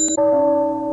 Música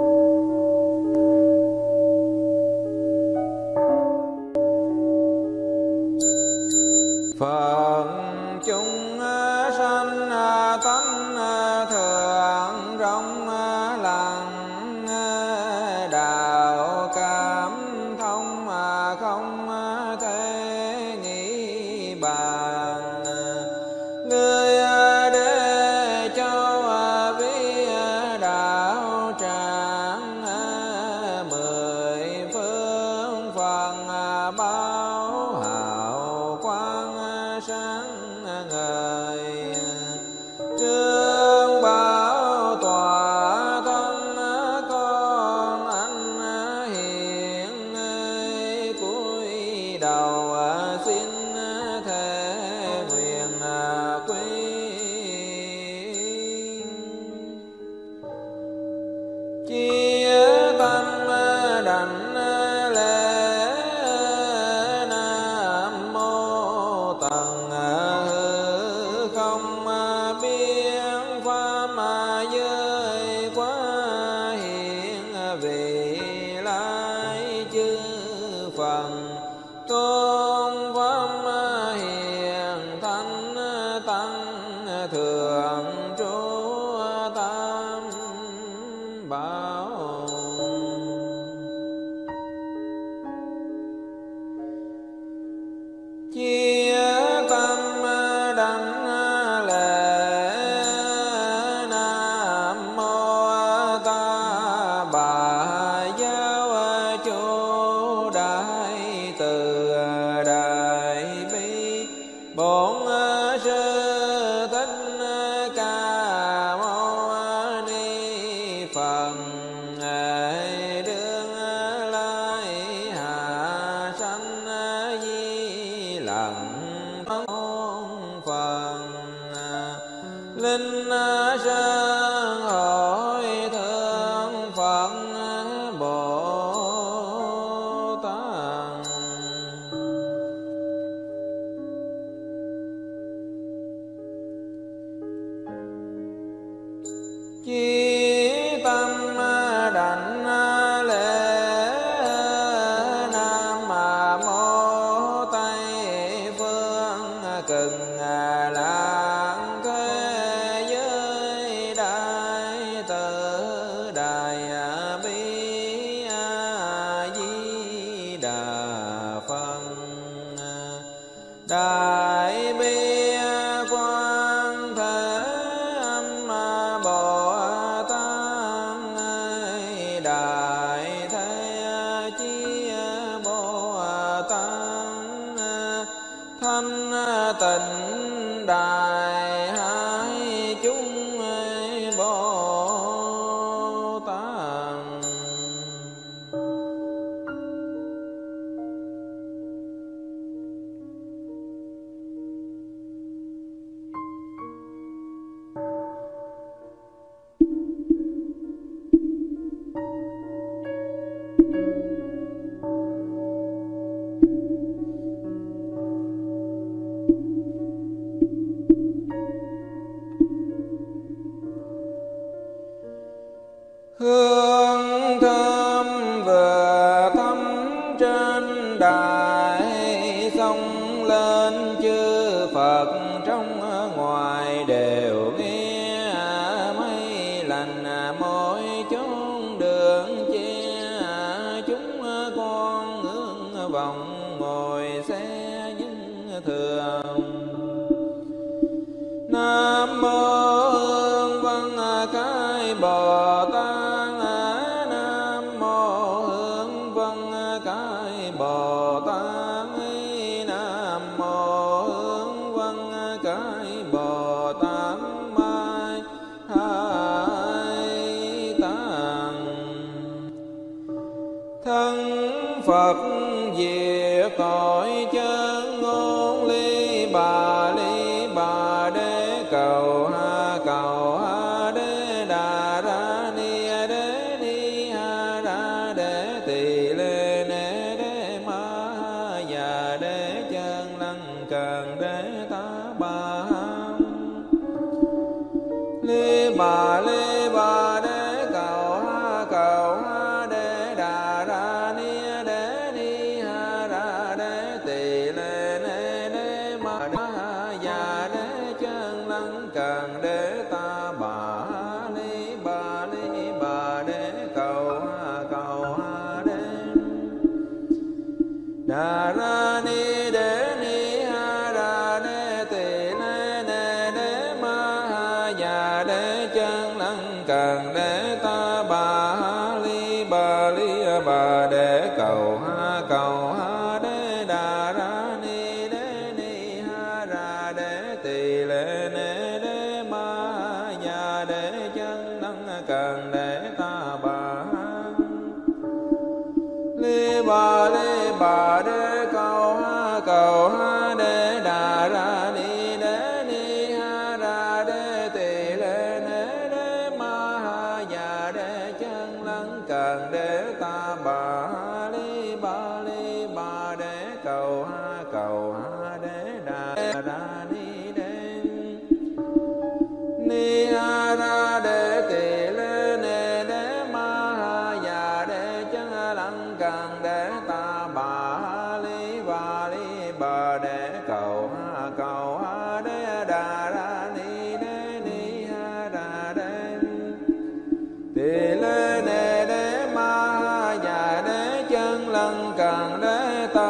tăng càng đế tăng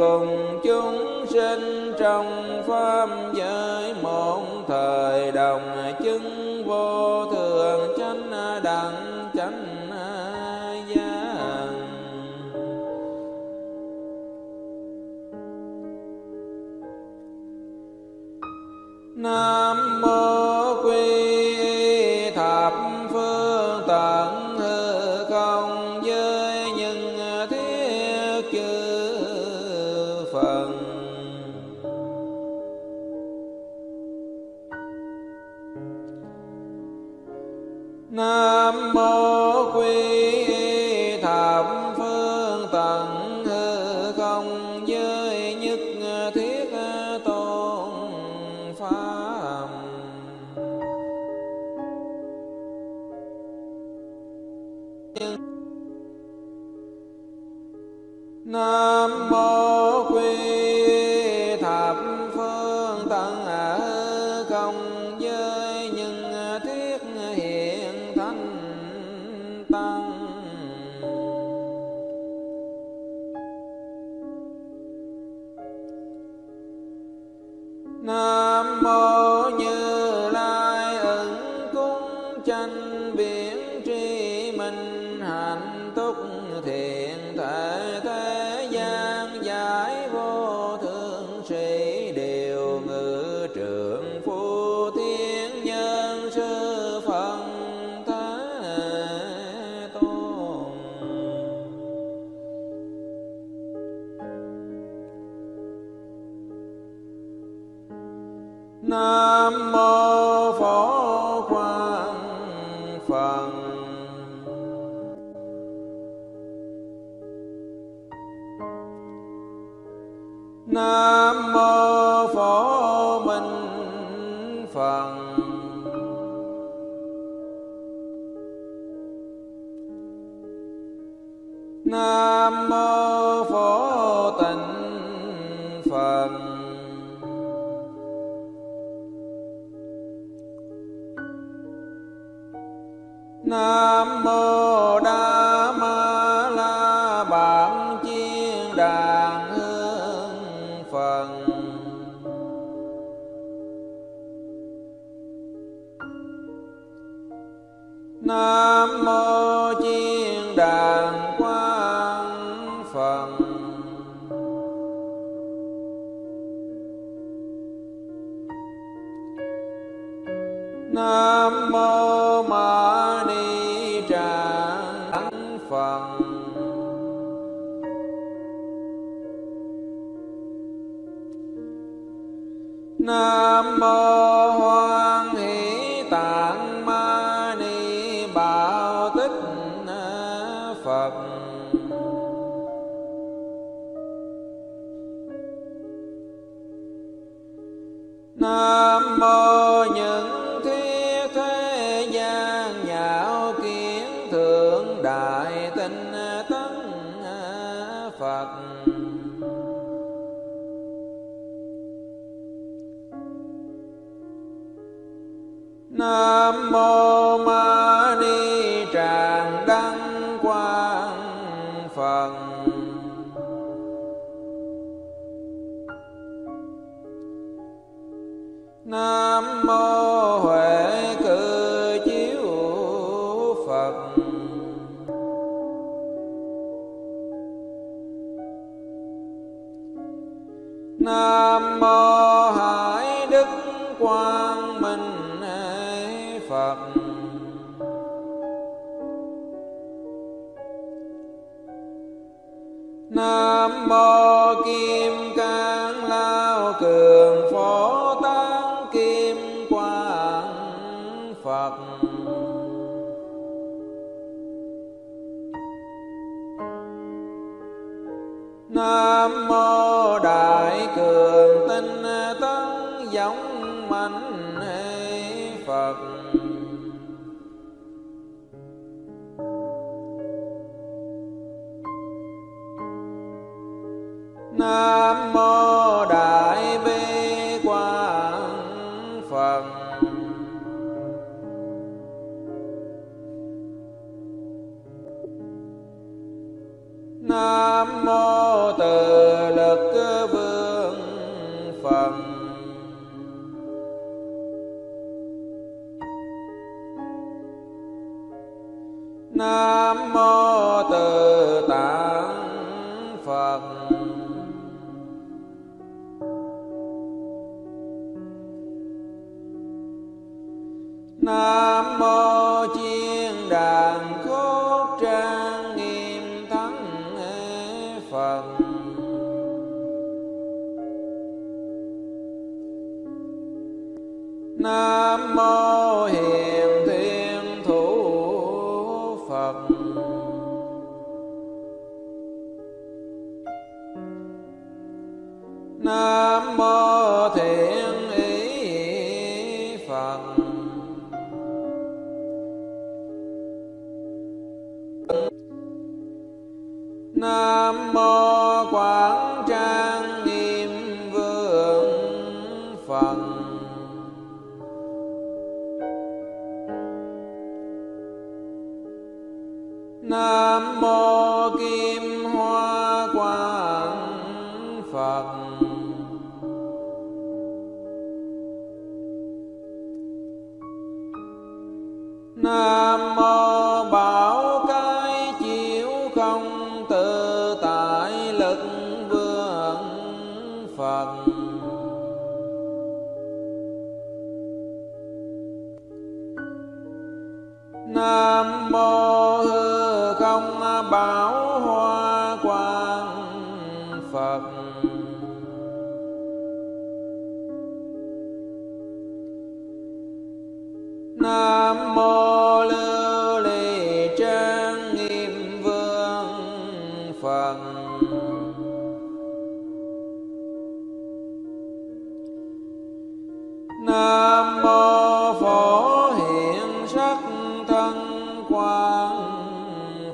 cùng chúng sinh trong pháp giới một thời nam mô quy phật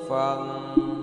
phật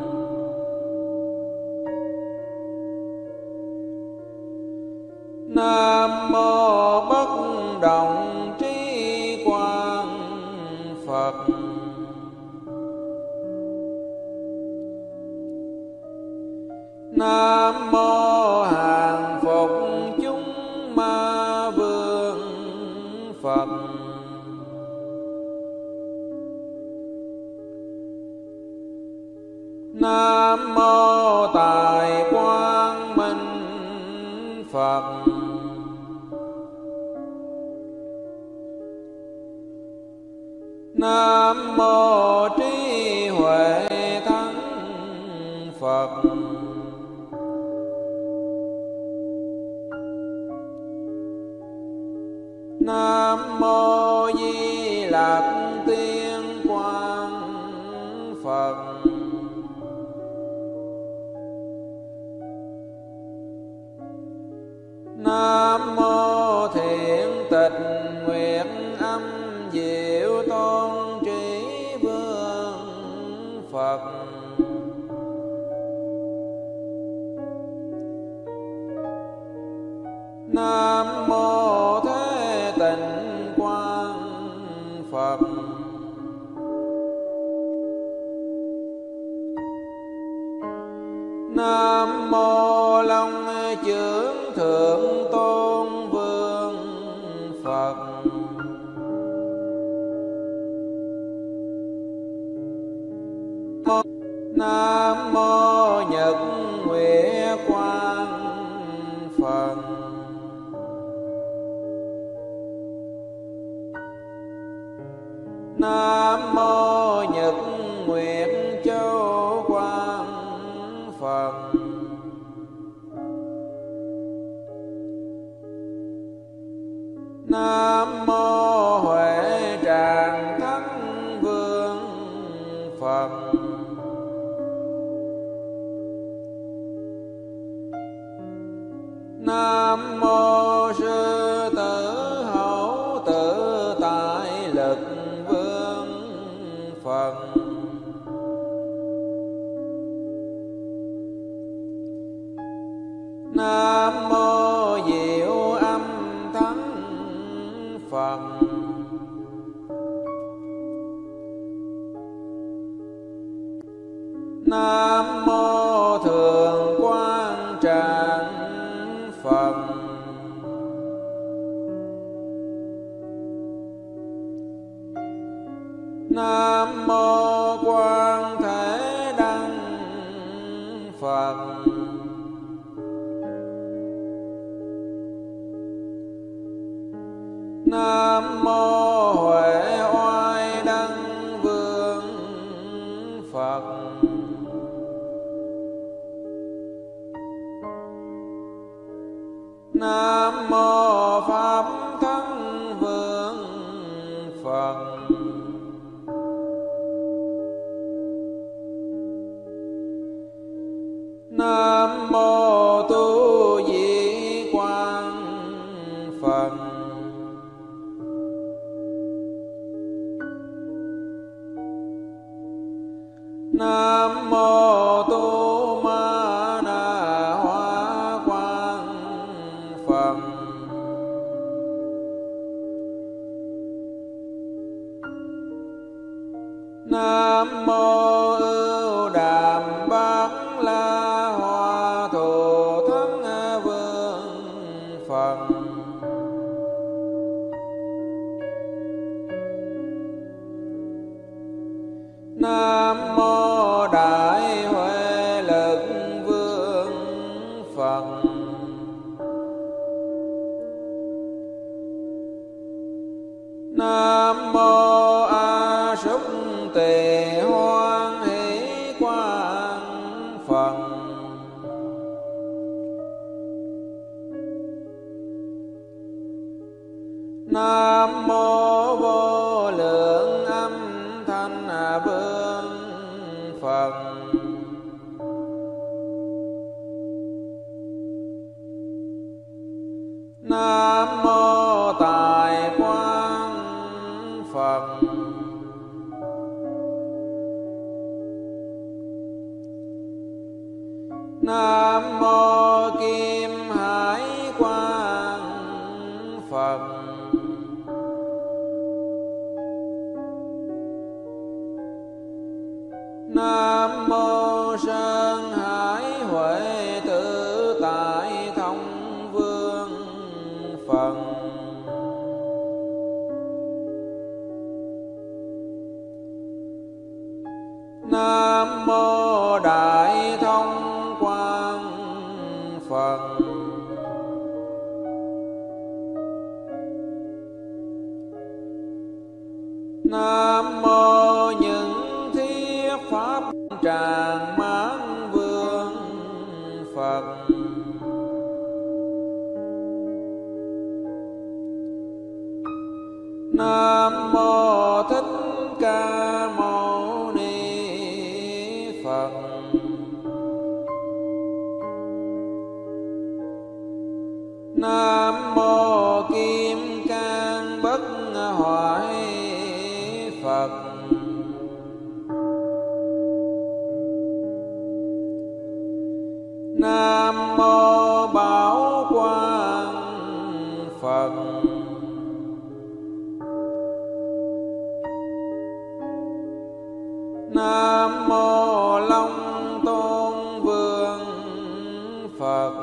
phật.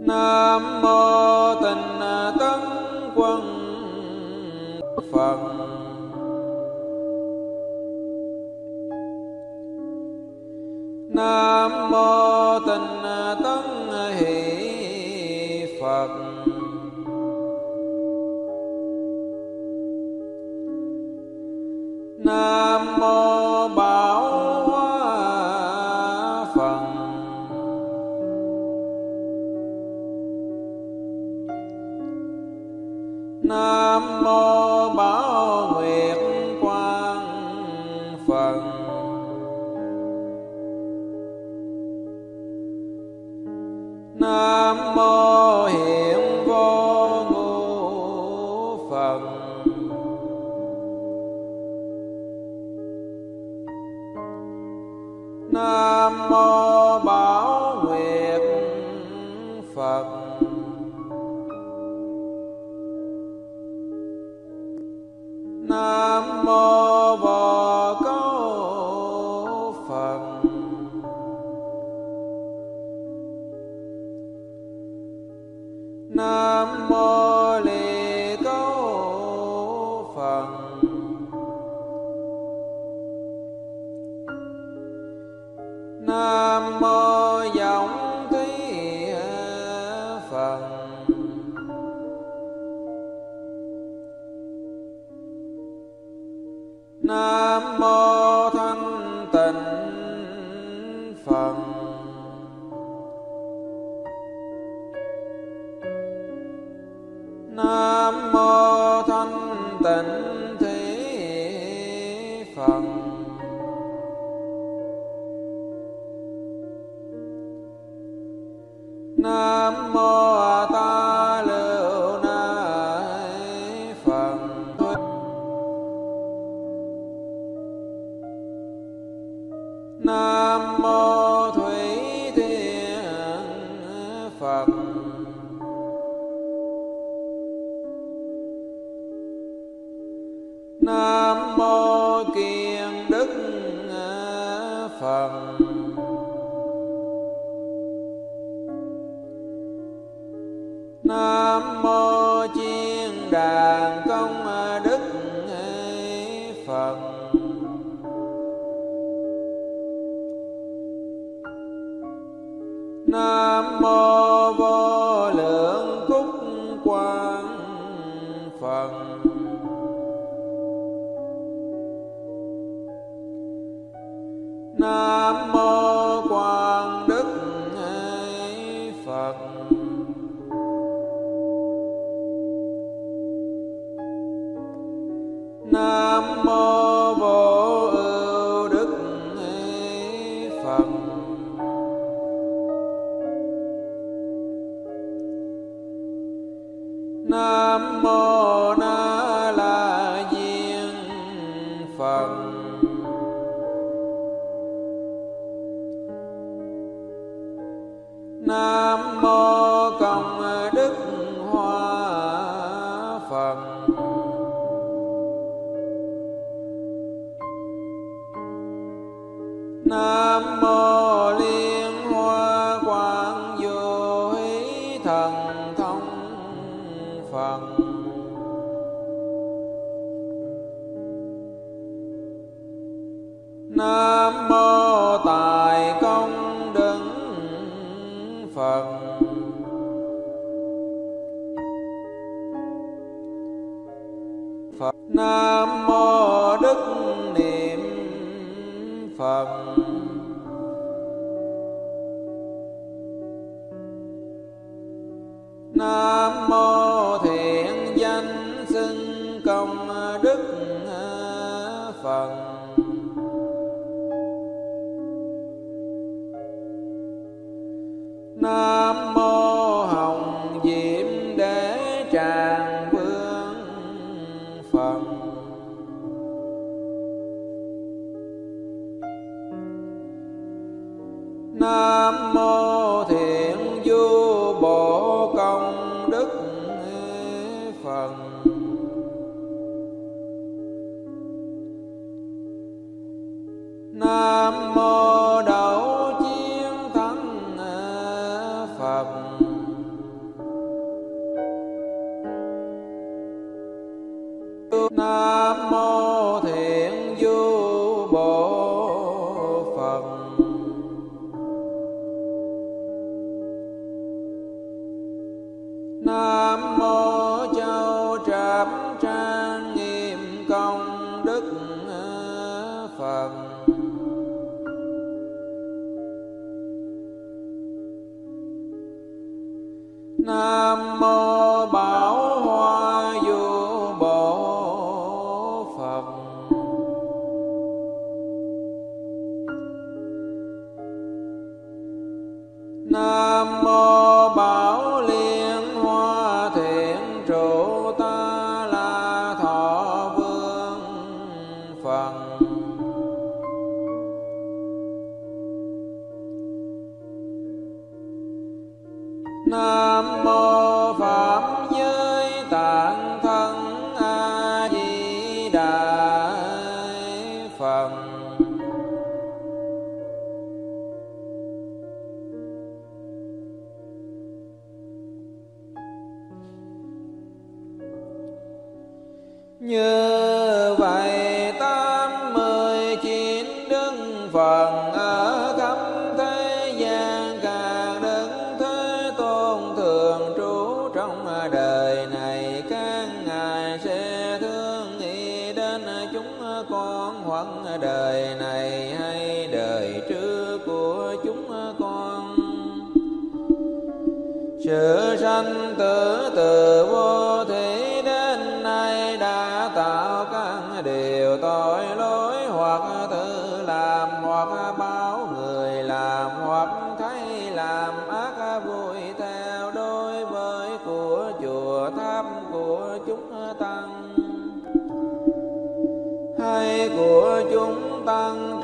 Nam mô sang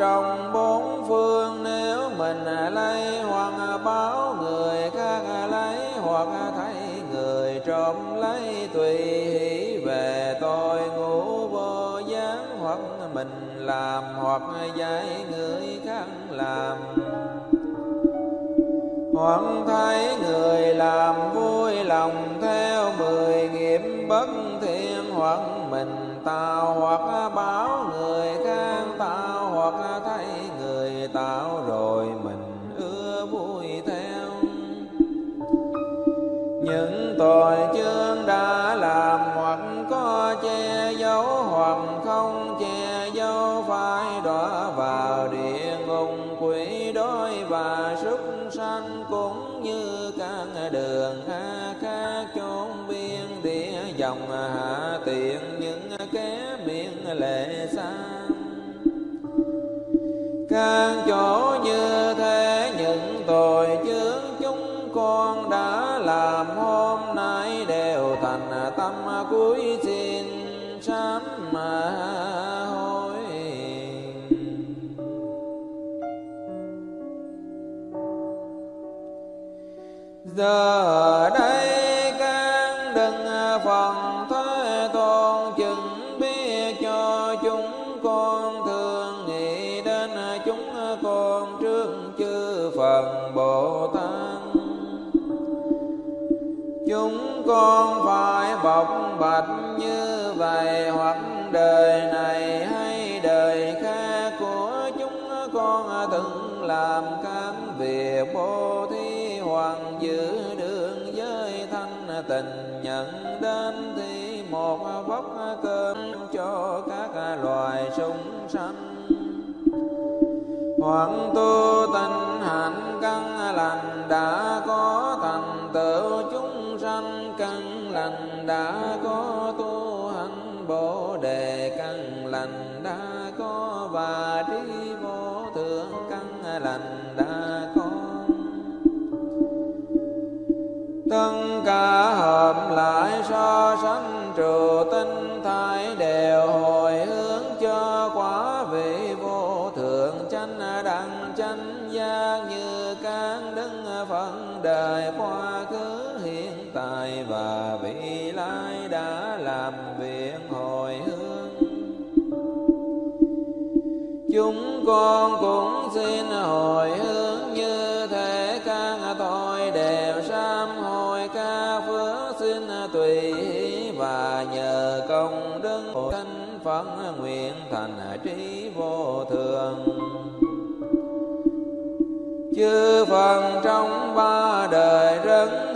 trong bốn phương, nếu mình lấy hoặc báo người khác lấy hoặc thấy người trộm lấy, tùy hỷ về tôi ngủ vô gián, hoặc mình làm hoặc dạy người khác làm. Hoặc thấy người làm vui lòng theo mười nghiệp bất thiện, hoặc mình tạo hoặc báo Cuối xin sám mà hối giờ đây can đừng phần thế tôn chừng biết cho chúng con thương nghĩ đến chúng con trước chư phần bồ tát. Chúng con phải bọc bạch như vậy, hoặc đời này hay đời khác của chúng con từng làm các việc bố thí hoặc giữ đường giới thanh tình nhận đến thì một vóc cơm cho các loài súng sanh hoặc tu tinh hạnh căn lành đã có thành tựu chúng lành đã có tu hành bồ đề căn lành đã có và trí vô thượng căn lành đã có. Tất cả hợp lại so sánh trụ tinh thái đều hồi hướng cho quả vị vô thượng chánh đẳng chánh giác như các đấng phận đời quá khứ lai và vị lai đã làm việc hồi hướng chúng con cũng xin hồi hướng như thế các tội đều sám hồi ca phước xin tùy và nhờ công đức thánh phật nguyện thành trí vô thường. Chư phần trong ba đời rất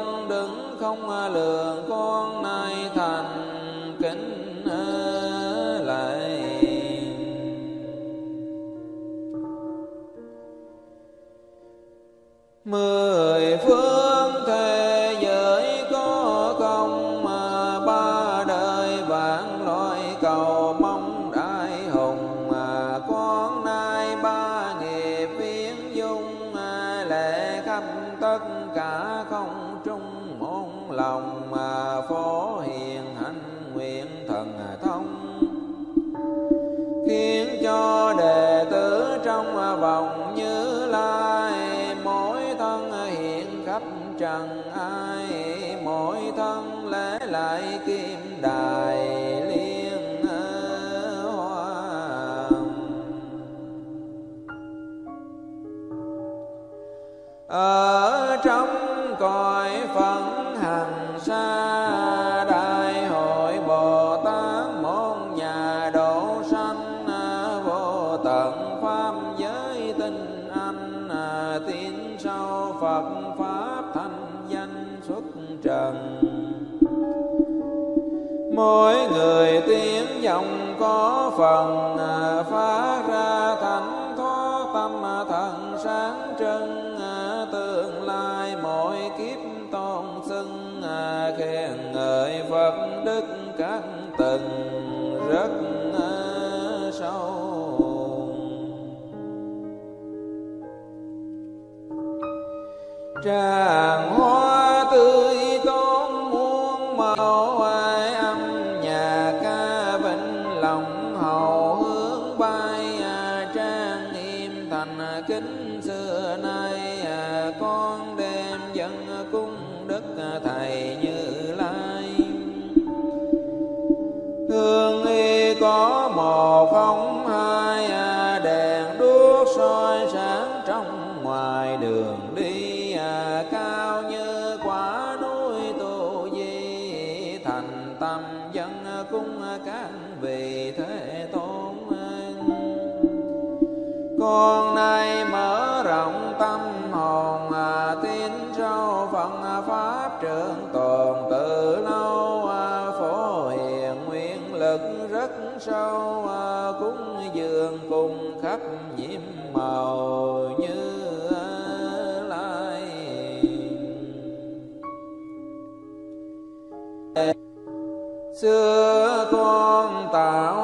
công đứng không à, lường con nay thành kính à, lại mười phương ở trong cõi phận hằng xa đại hội bồ tát môn nhà độ sanh vô tận pháp giới tinh anh tiến sau phật pháp thanh danh xuất trần. Mỗi người tiếng dòng có phần phát ra thánh thoát tâm thần sáng trân khen ngợi phật đức các tầng rất à, sâu. Tràng hoa vị thế tôn con nay mở rộng tâm hồn à, tin sâu phật pháp trường tồn từ lâu à, phổ hiền nguyện lực rất sâu à, cúng dường cùng khắp nhiễm màu như lai. Xưa con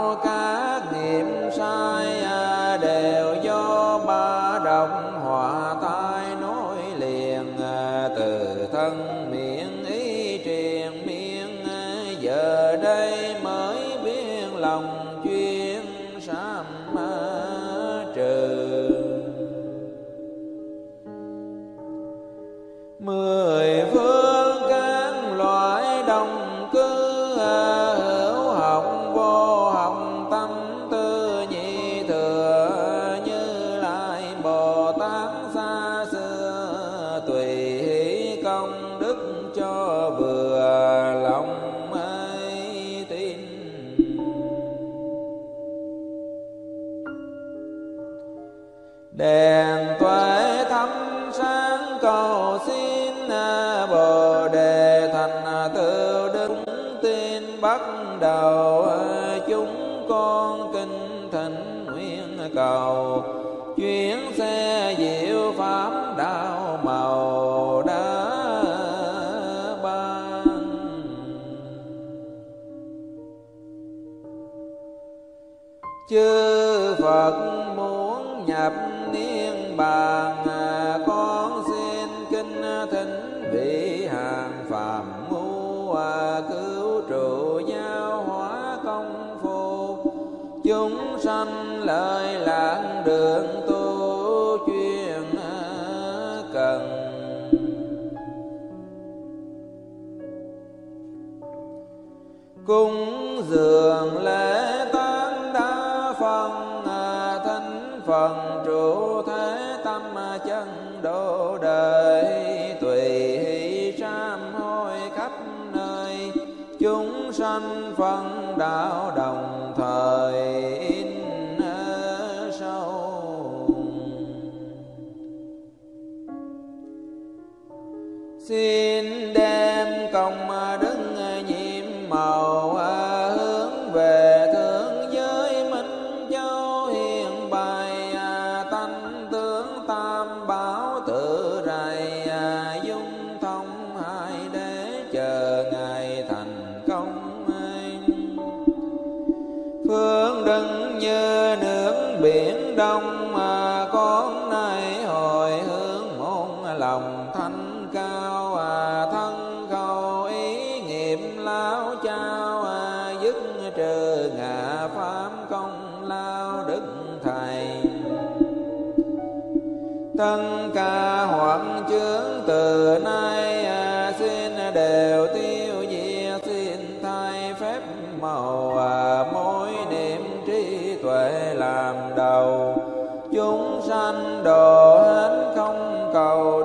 cầu. Chuyến xe diệu pháp đạo màu đã ban. Chư phật muốn nhập niên bàn con xin kinh thỉnh vị hàng phạm ngu, cứu trụ giáo hóa công phu. Chúng sanh lời phật đạo đồng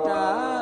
ta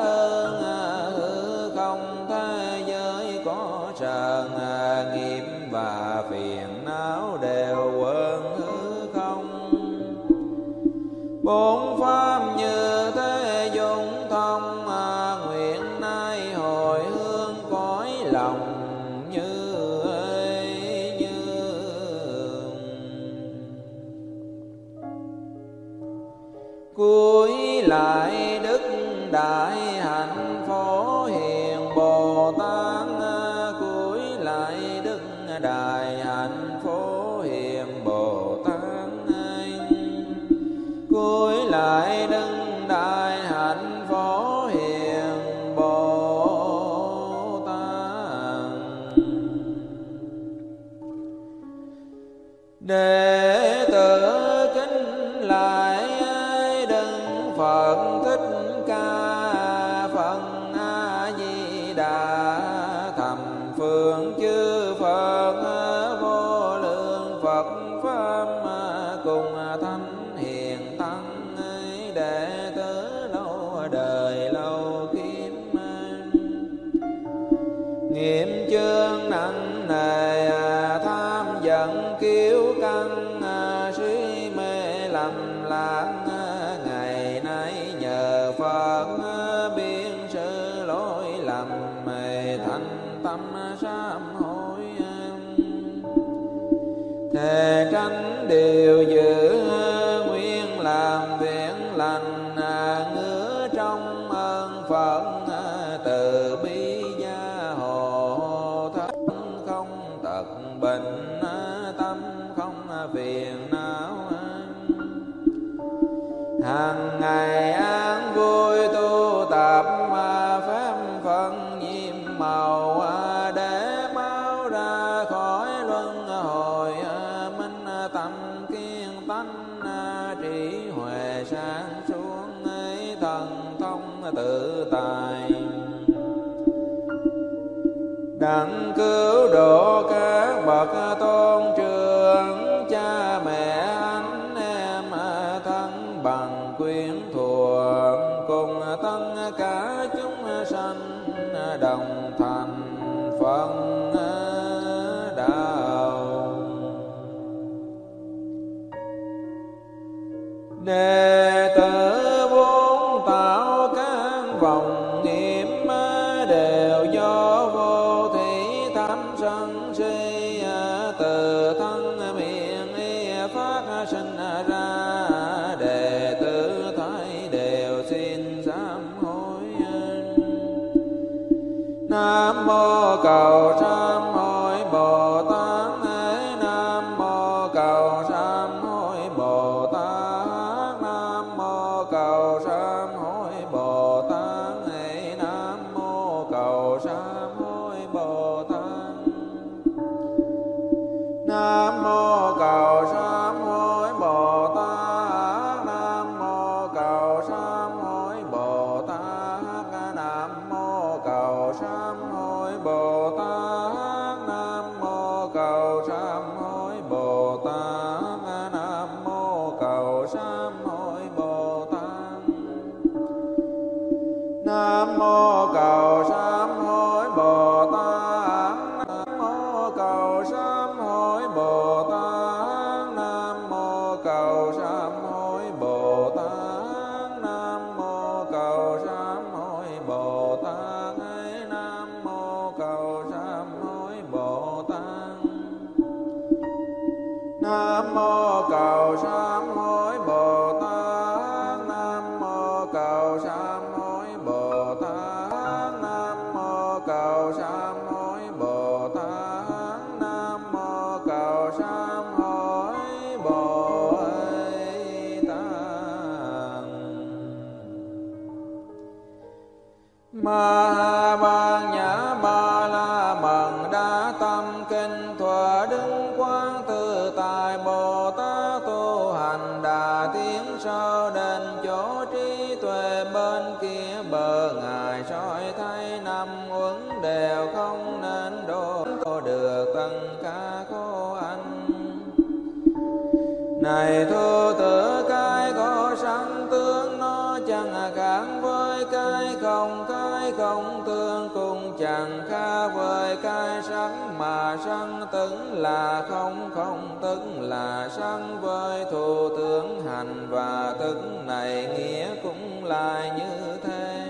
là không không tức là sanh với thù tướng hành và tức này nghĩa cũng là như thế.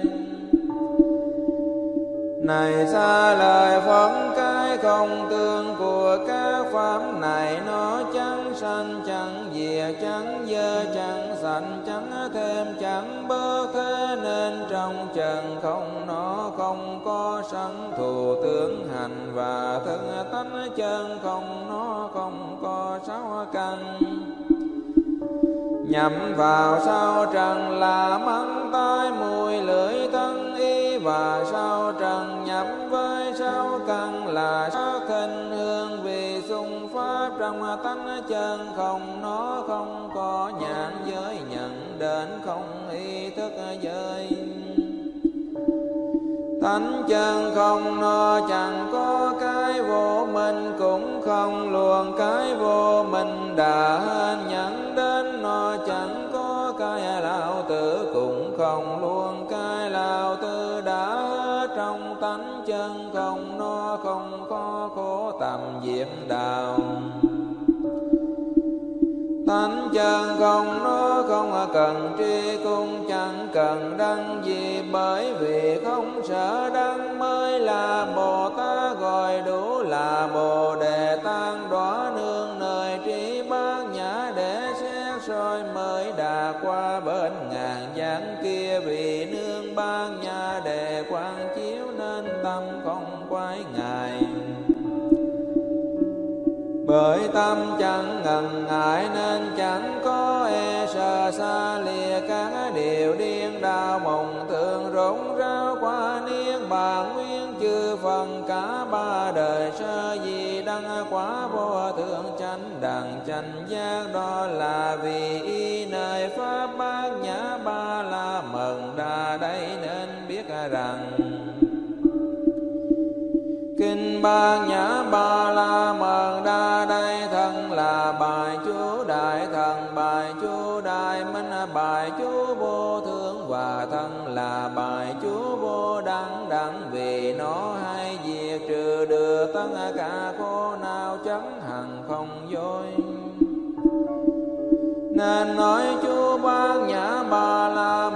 Này xa lời phật cái không tương của các pháp này. Nó chẳng sanh chẳng diệt chẳng dơ chẳng sanh chẳng thêm chẳng bớt thế nên trong trần không không có sẵn thù tướng hành và thân tánh chân không, nó không có sáu căn. Nhắm vào sao trần là mắt tai mũi lưỡi thân y, và sao trần nhắm với sao căn là sắc thân hương vì xung pháp trong tánh chân không, nó không có nhãn giới nhận đến không ý thức giới thánh chân không nó chẳng có cái vô minh cũng không luồn cái vô minh đã nhận đến nó, chẳng có cái lao tử cũng không luôn cái lao tử đã trong tánh chân không nó không có khổ tầm diệm đạo chẳng chân không nó không à, cần tri cung, chẳng cần đăng gì, bởi vì không sợ đăng, mới là bồ tát gọi đủ là bồ đề tăng. Đóa nương nơi trí bát nhã để xét soi mới đà qua bên bởi tâm chẳng ngần ngại nên chẳng có e sợ xa lìa các điều điên đau mộng thường rỗng ráo qua niên bàn nguyên chư phần cả ba đời sơ gì đăng quá vô thượng chánh đẳng chánh giác đó là vì y nơi pháp bát nhã ba la mừng đà đây nên biết rằng kinh ba nhã ba la mừng bài chú vô thương và thân là bài chú vô đẳng đẳng. Vì nó hay diệt trừ được tất cả khổ nào chấm hằng không dối. Nên nói chú bát nhã ba la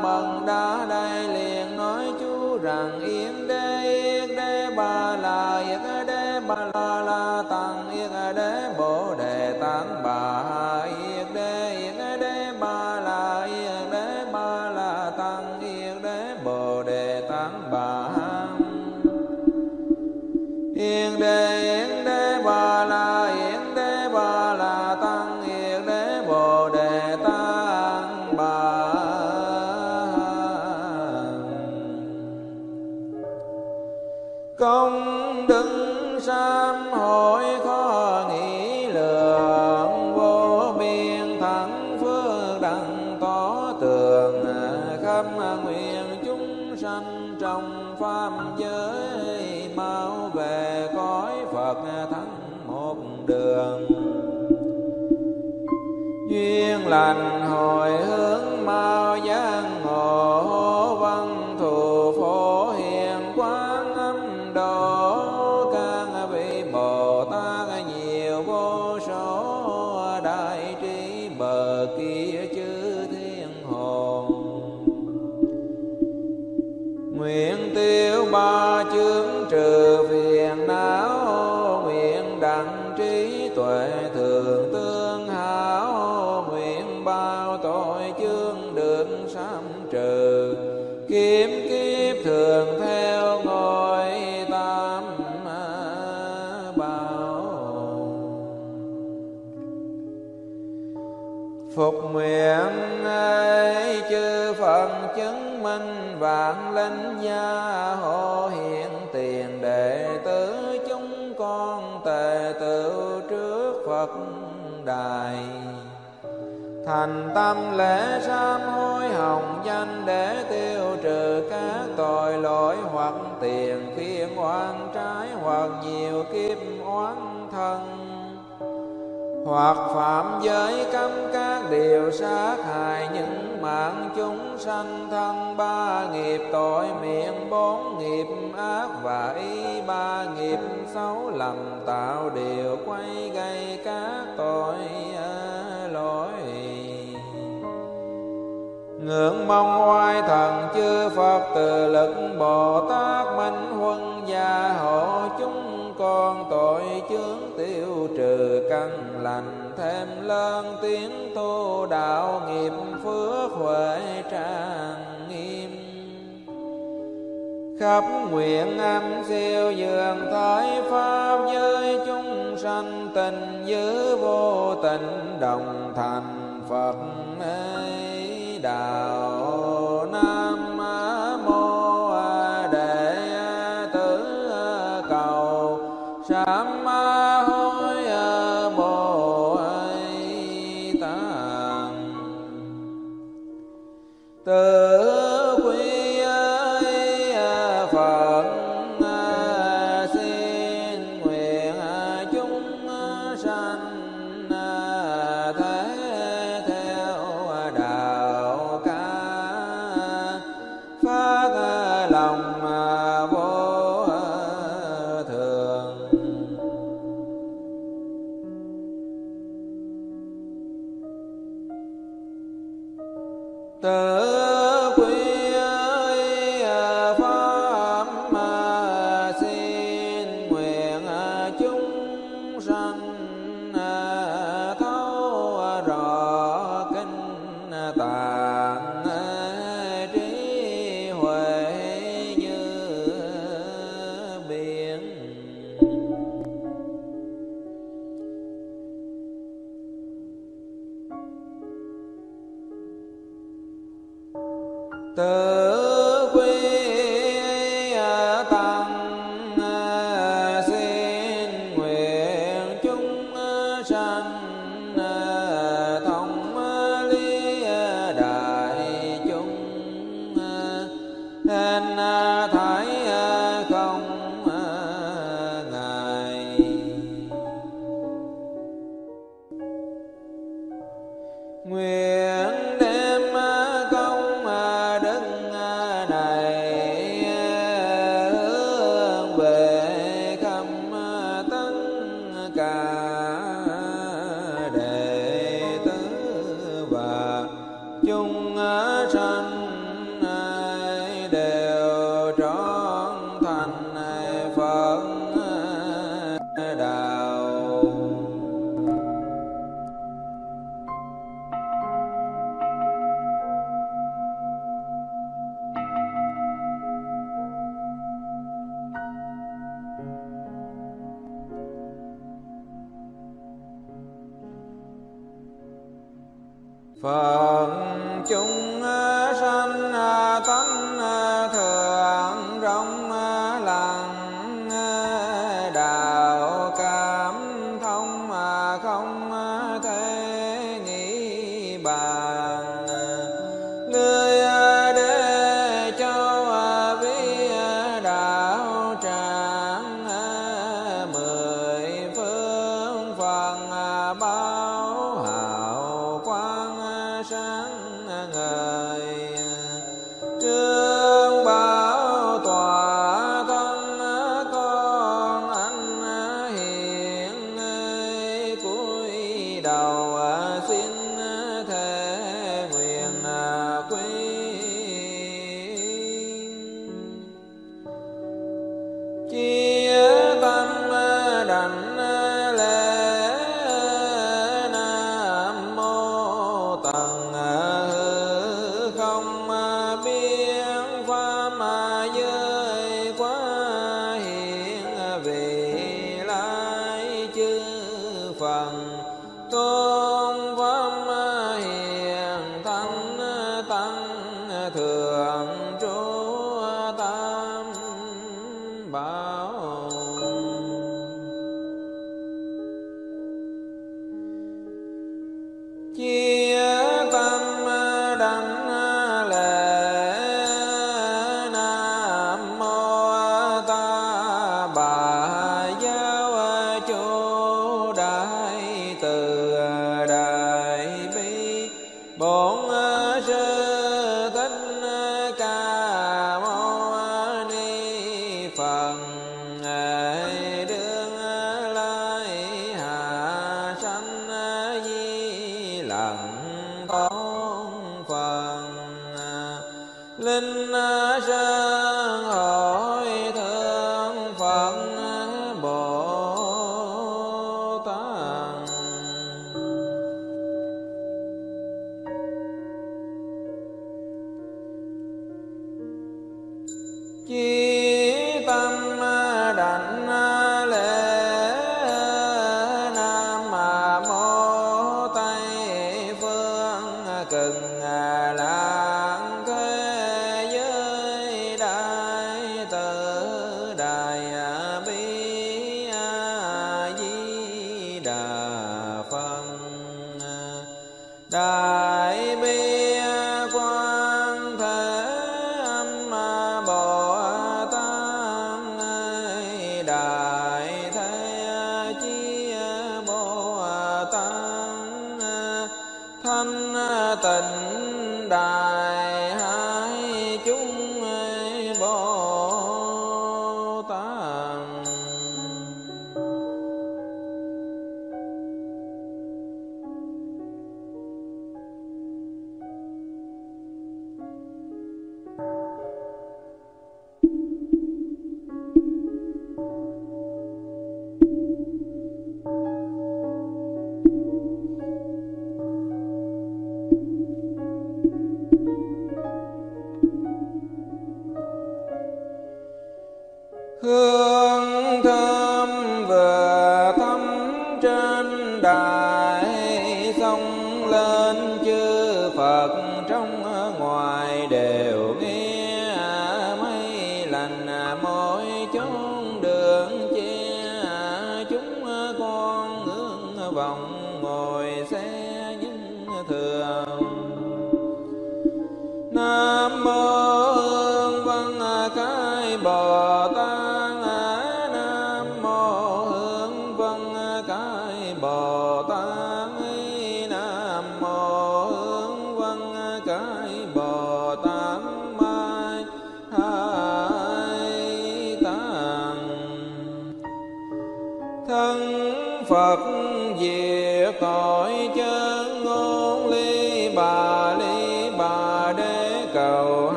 duyên nguyện ấy chư Phật chứng minh vạn linh gia hộ hiện tiền đệ tử chúng con tề tự trước Phật đài. Thành tâm lễ sám hối hồng danh để tiêu trừ các tội lỗi hoặc tiền khiên oan trái hoặc nhiều kiếp oán thân hoặc phạm giới cấm các điều sát hại những mạng chúng sanh thân. Ba nghiệp tội miệng, bốn nghiệp ác và ý ba nghiệp xấu lầm tạo điều quay gây các tội à, lỗi. Ngưỡng mong oai thần chư Phật từ lực Bồ Tát Minh Huân gia hộ chúng con tội chướng tiêu trừ căn lành, thêm lớn tiếng tu đạo nghiệp phước huệ trang nghiêm. Khắp nguyện âm siêu dường thái pháp giới chúng sanh tình giữ vô tình đồng thành Phật ấy đạo phật chúng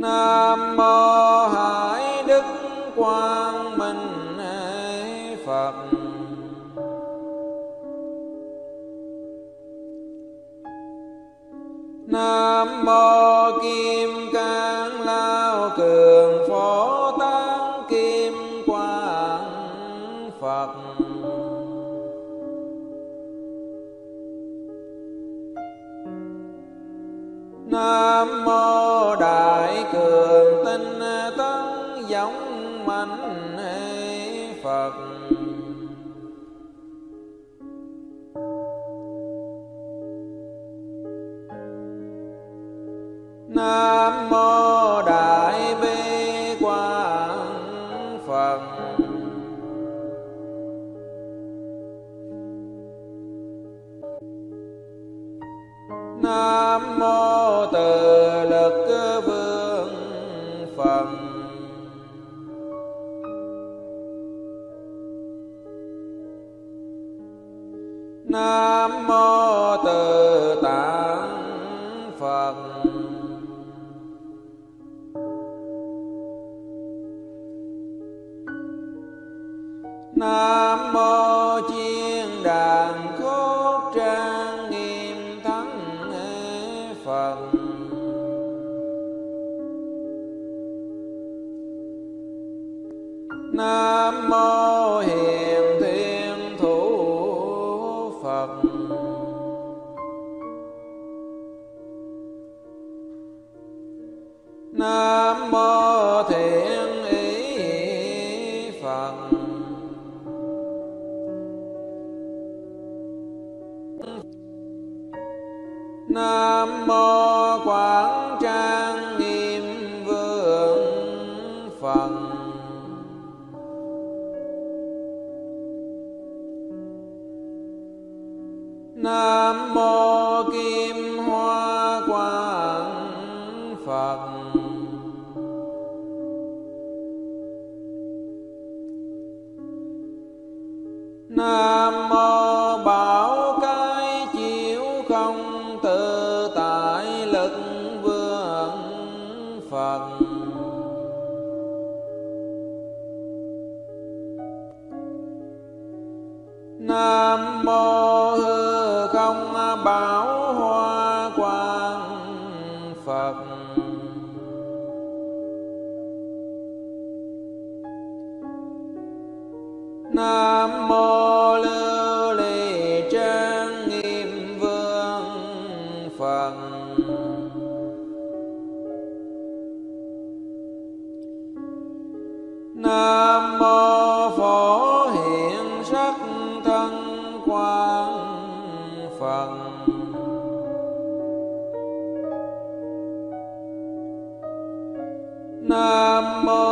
Nam mô Phật nam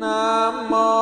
nam mô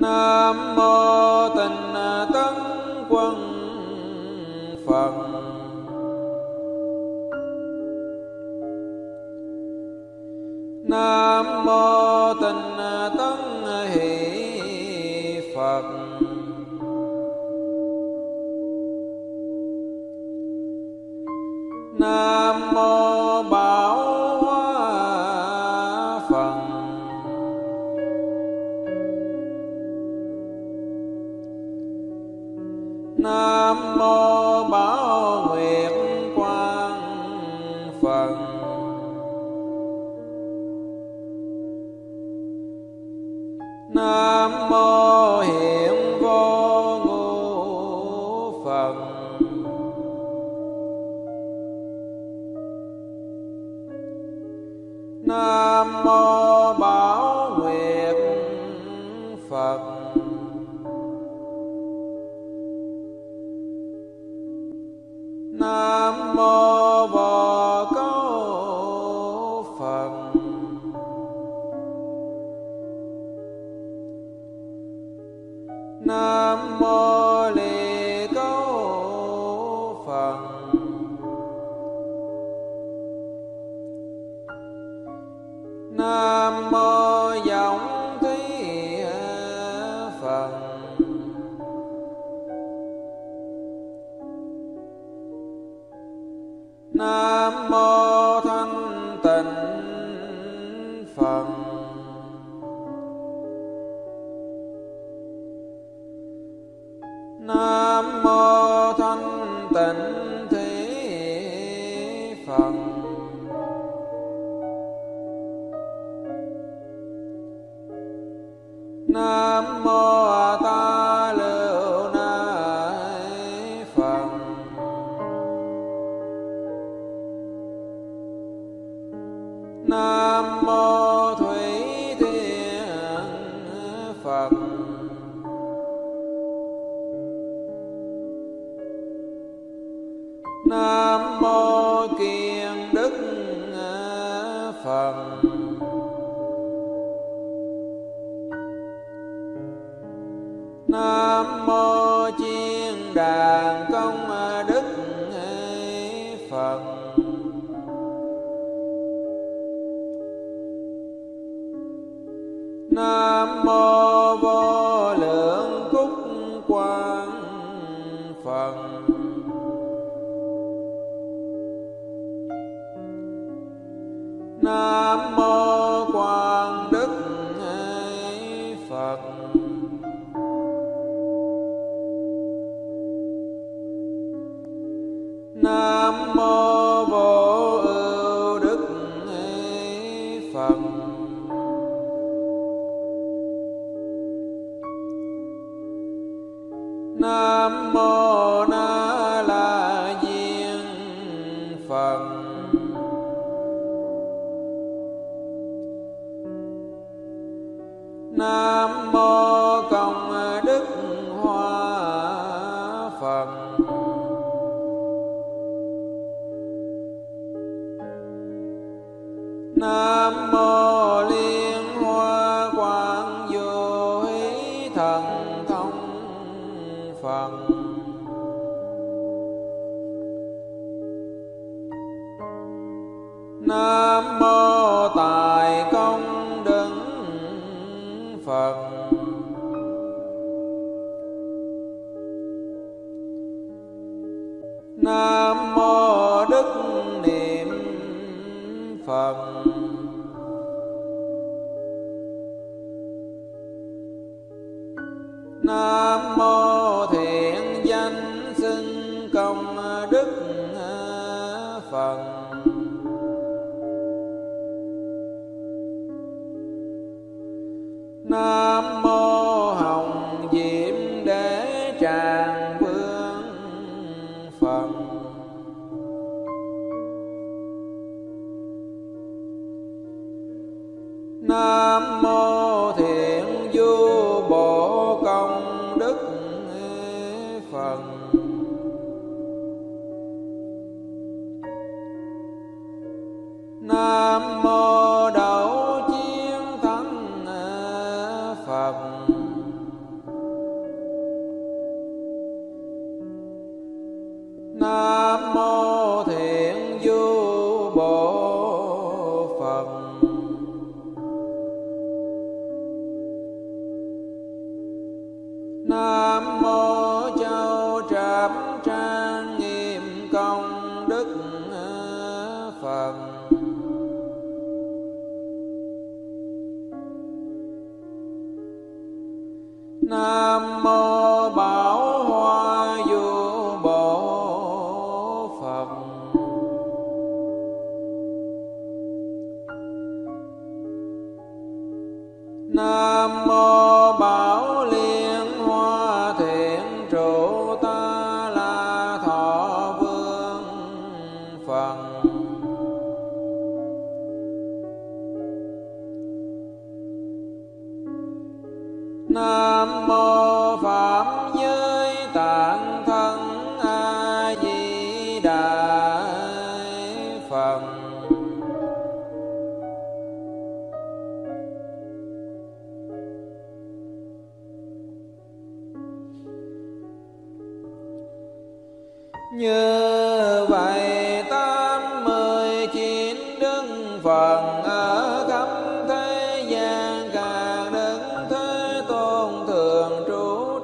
nam mô tịnh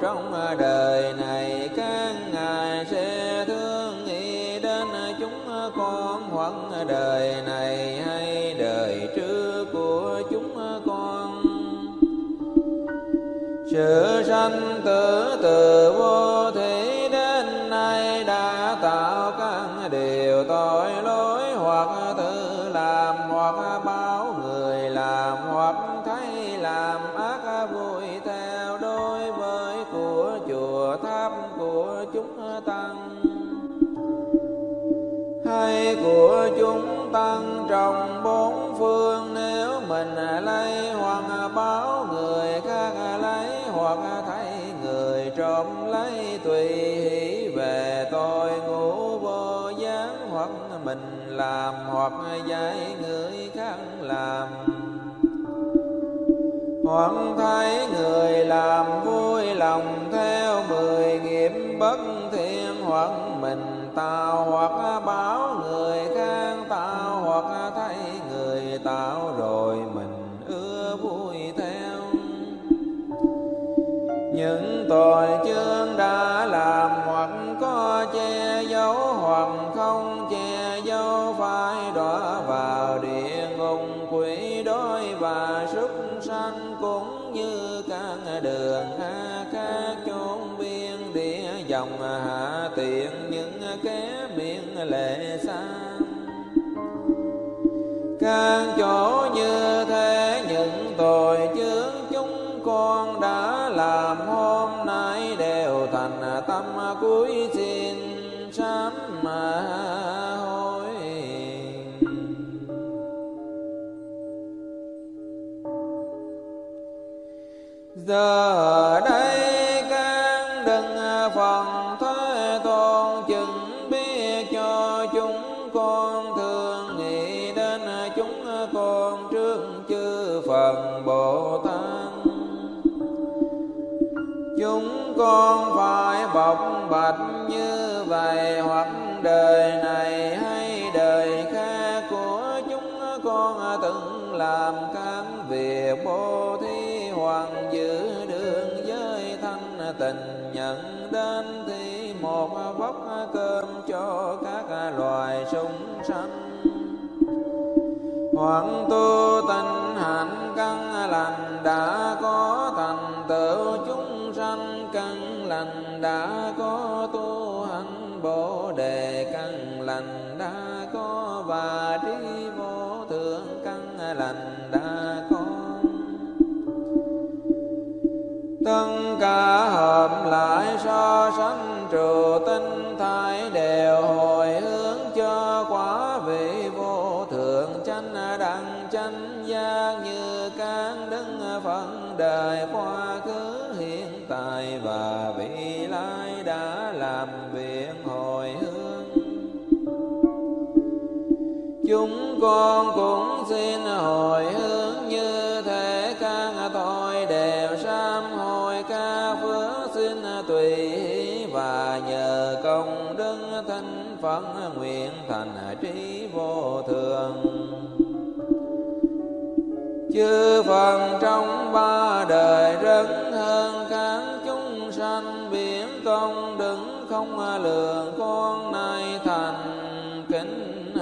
trong à, đời này, các ngài sẽ thương nghĩ đến chúng à, con hoặc đời này hay đời trước của chúng à, con. Sự sanh làm hoặc dạy người khác làm. Hoặc thấy người làm vui lòng theo mười nghiệp bất thiện, hoặc mình tạo hoặc báo người khác tạo hoặc thấy người tạo rồi mình ưa vui theo. Những tội chưa chỗ như thế những tội chướng chúng con đã làm hôm nay đều thành tâm cuối xin sám mà hối. Giờ con phải bộc bạch như vậy. Hoặc đời này hay đời khác của chúng con từng làm các việc bố thí hoàn giữ đường giới thanh tình nhận đến thì một vóc cơm cho các loài súng sanh hoàn tu tinh hạnh căn lành đã có thành tựu. Chúng lành đã có tu hành bồ đề căn lành đã có và trí vô thượng căn lành đã có. Tất cả hợp lại so sánh trụ tinh thái đều hồi hướng cho quả vị vô thượng chánh đẳng chánh giác như các đấng phận đời quá khứ tại và vị lai đã làm việc hồi hướng chúng con cũng xin hồi hướng như thế các tội đều sám hồi ca phước xin tùy và nhờ công đức thanh phật nguyện thành trí vô thường. Chư phần trong ba đời rất công đứng không lường con nay thành kính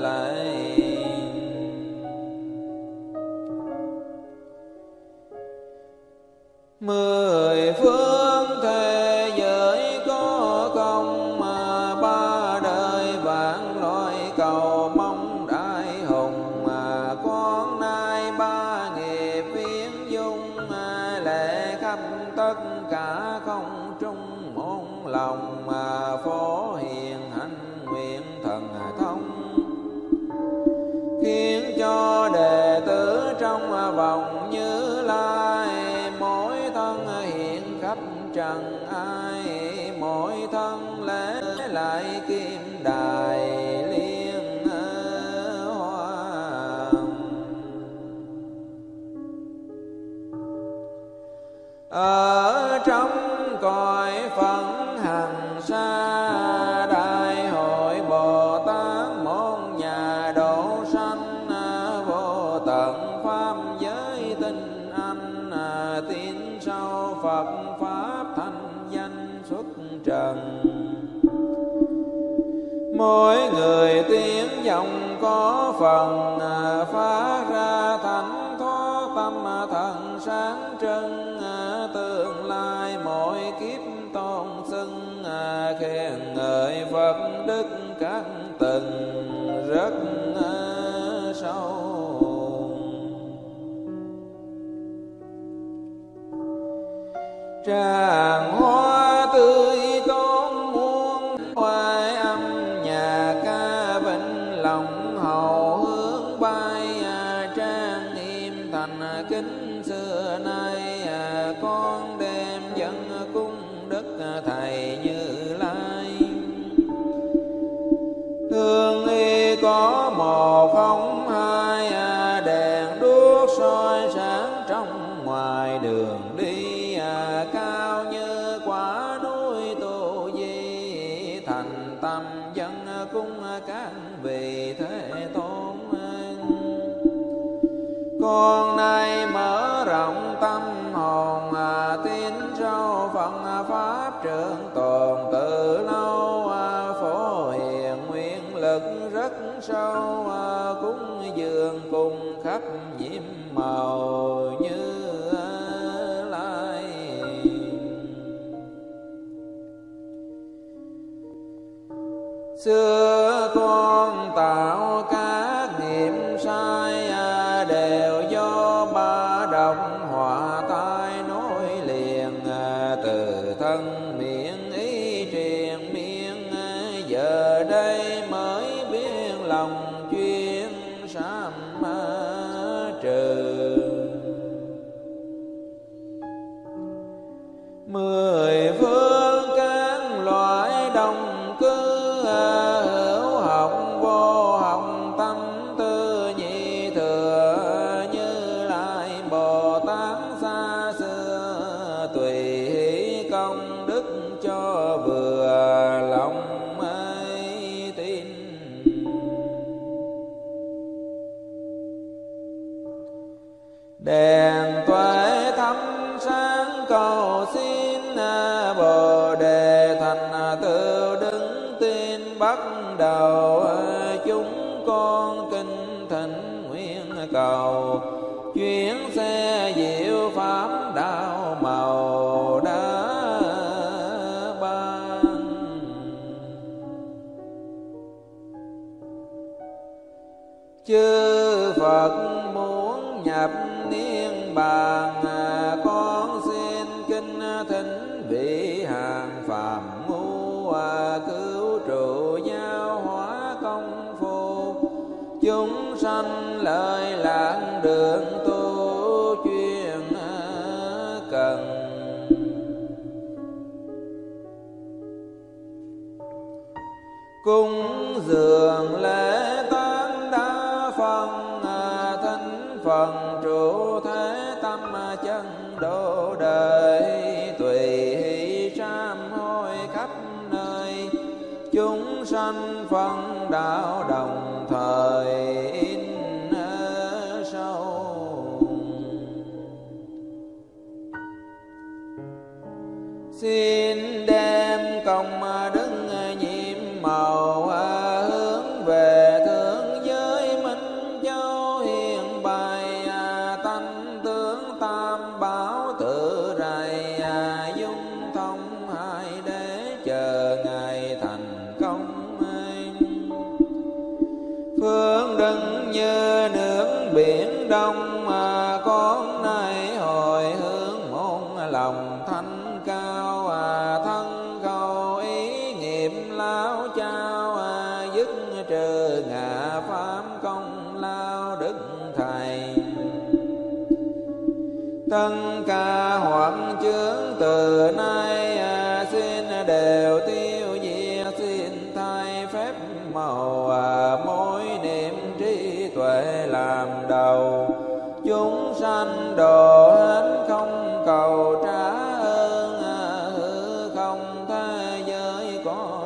lại mười phương trong cõi phận hằng xa đại hội bồ tát môn nhà độ sanh vô tận pháp giới tinh anh tin sau phật pháp thanh danh xuất trần. Mỗi người tiếng dòng có phần phát ra thánh thoát tâm thần sáng trân tôn xưng à, khen ngợi phật đức các tình rất à, sâu. Tràng hoa Phật Pháp trường tồn từ lâu, phổ hiền nguyện lực rất sâu, cúng dường cùng khắp nhiễm màu như lai. Xưa con tạo đô đời tùy hỷ sám hối khắp nơi. Chúng sanh phần đạo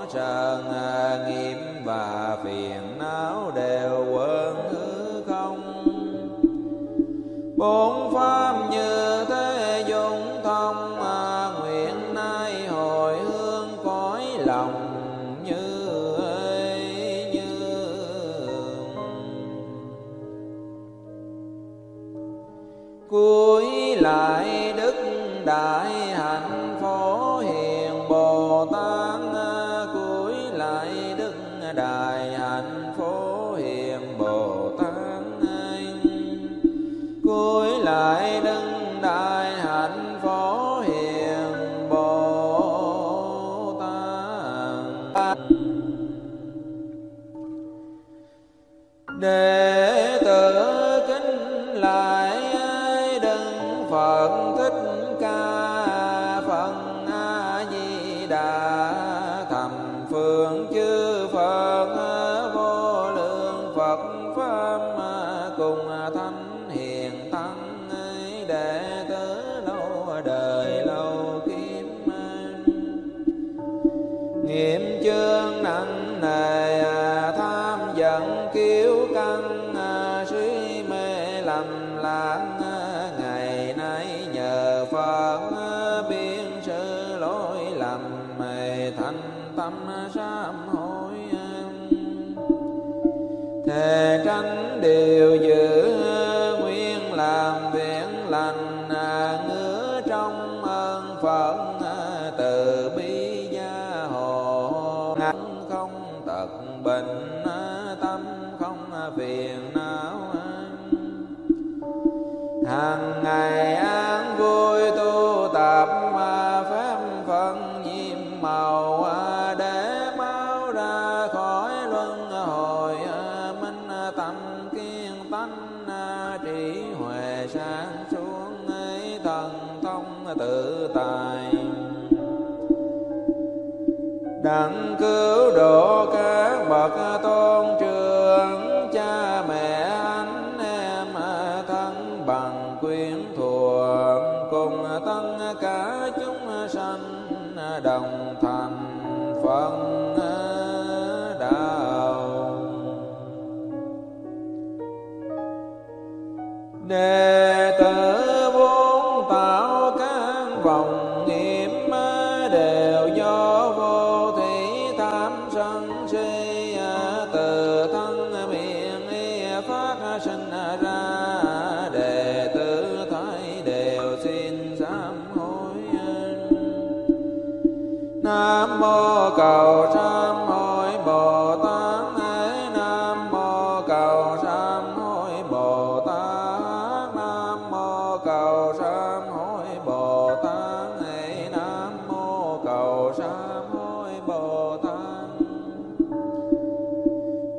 sơn à, nghiêm và phiền.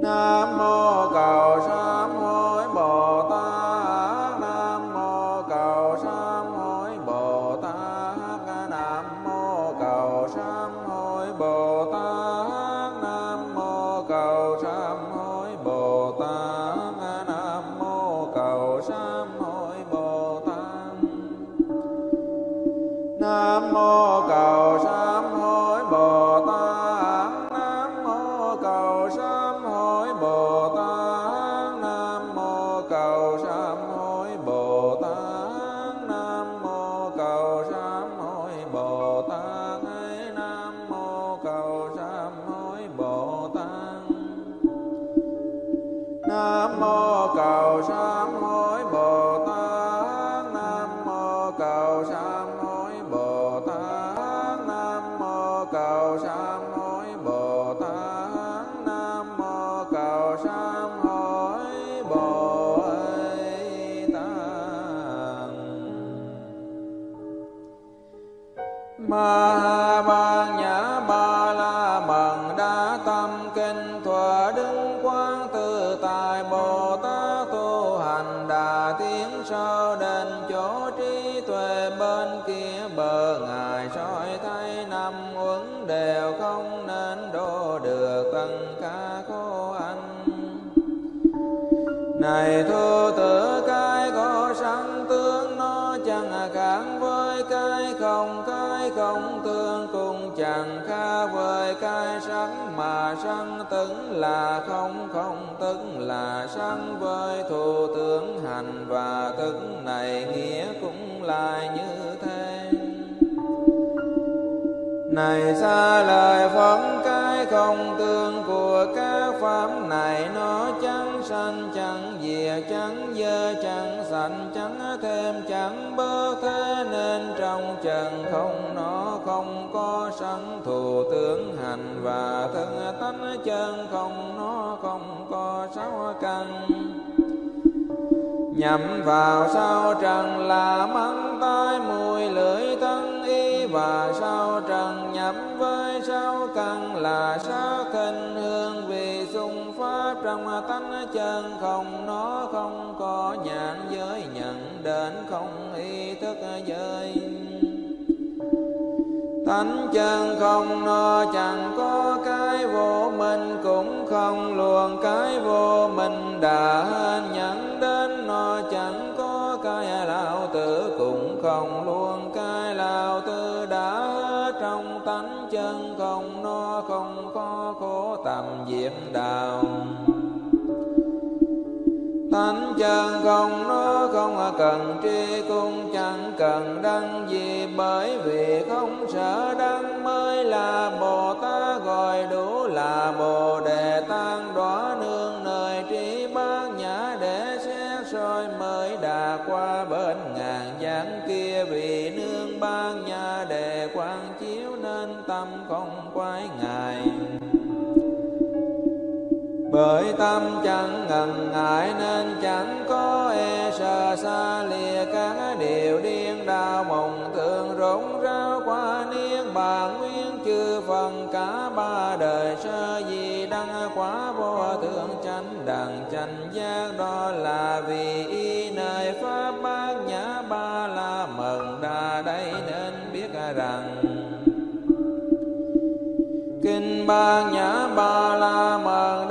Nam mô là không không tức là sanh với thù tướng hành và tức này nghĩa cũng là như thế. Này xa lời phật cái không tương của các pháp này. Nó chẳng sanh chẳng diệt chẳng dơ chẳng sanh chẳng thêm chẳng bớt thế. Nên trong trần không, nó không có sanh thù tướng hành và thân tánh chân không nó không có sáu căn. Nhắm vào sao trần là mắt tai mũi lưỡi thân y và sao trần nhắm với sao căn là sắc kinh hương vị xung pháp trong tánh chân không nó không có nhãn giới nhận đến không ý thức giới tánh chân không no chẳng có cái vô minh, cũng không luồn cái vô minh đã nhận đến nó. Chẳng có cái lão tử, cũng không luồn cái lão tử đã. Trong tánh chân không no không có khổ tầm diệt đạo thánh chân không nó không à, cần tri cũng chẳng cần đăng gì, bởi vì không sợ đăng mới là bồ tát, gọi đủ là bồ đề tăng. Đó nương nơi trí bát nhã để xét soi mới đã qua bên ngàn giảng kia, vì nương bát nhã đề quang chiếu nên tâm không quay ngại bởi tâm chẳng ngần ngại nên chẳng có e sợ xa lìa các điều điên đau mộng thường rỗng rao qua niên bàn, nguyên chư phần cả ba đời sơ gì đăng quá vô thượng chánh đẳng. Chánh giác đó là vì y nơi pháp bát nhã ba la mật đa đây nên biết rằng kinh ba nhã ba la mật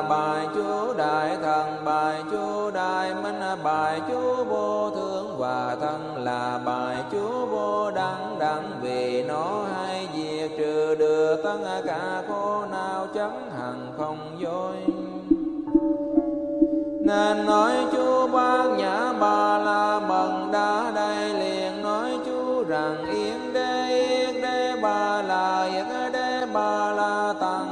bài chú đại thần, bài chú đại minh, bài chú vô thượng và thân là bài chú vô đẳng đẳng vì nó hay diệt trừ được tất cả khổ nào chấm hằng không dối. Nên nói chú bác nhã ba la mần đa đây, liền nói chú rằng yên đế yên đế ba la yên đế ba la tăng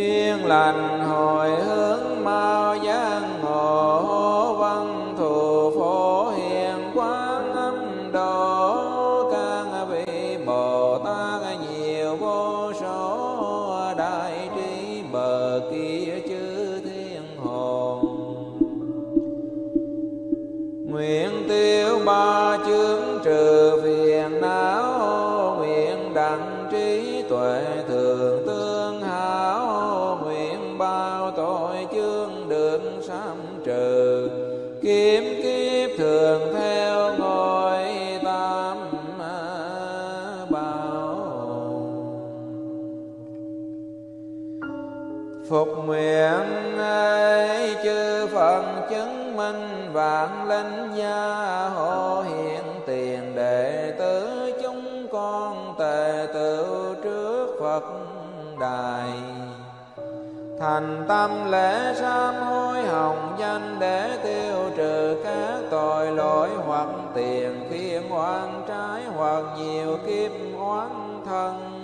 duyên lành hồi hướng. Phục nguyện ấy chư phật chứng minh vạn linh gia hộ hiện tiền đệ tử chúng con tề tự trước phật đài. Thành tâm lễ sám hối hồng danh để tiêu trừ các tội lỗi hoặc tiền khiêm oan trái hoặc nhiều kiếp oán thân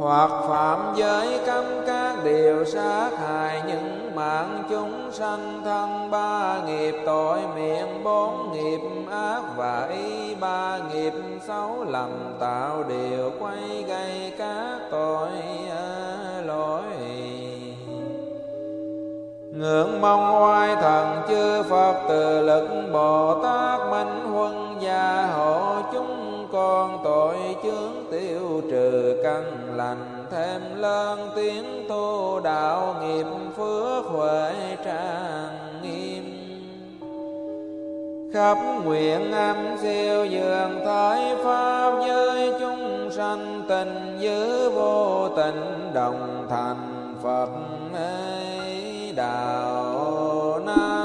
hoặc phạm giới cấm các điều sát hại những mạng chúng sanh thân ba nghiệp, tội miệng bốn nghiệp, ác và ý ba nghiệp, xấu lầm tạo điều quay gây các tội lỗi. Ngưỡng mong oai thần chư Phật từ lực Bồ Tát minh huân gia hộ chúng con tội chướng tiêu trừ căn lành, thêm lớn tiếng tu đạo nghiệp phước huệ trang nghiêm. Khắp nguyện âm siêu dường thái pháp giới chúng sanh tình giữ vô tình đồng thành Phật ấy đạo nam